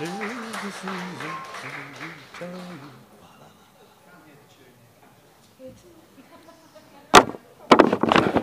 Tis the season to return.